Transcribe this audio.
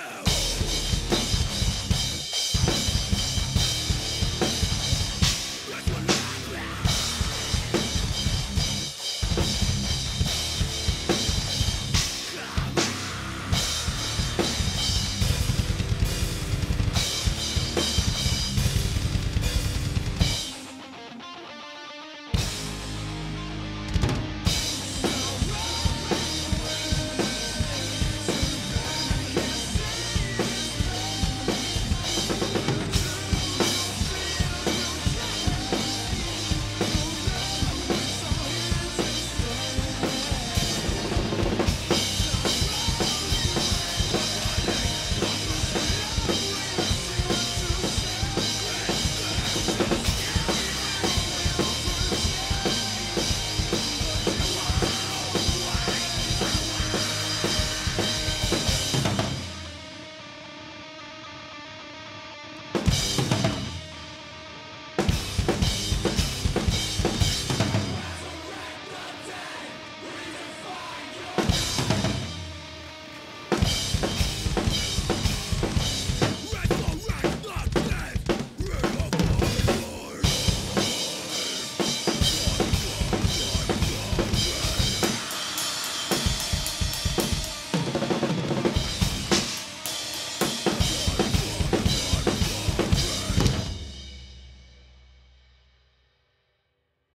go!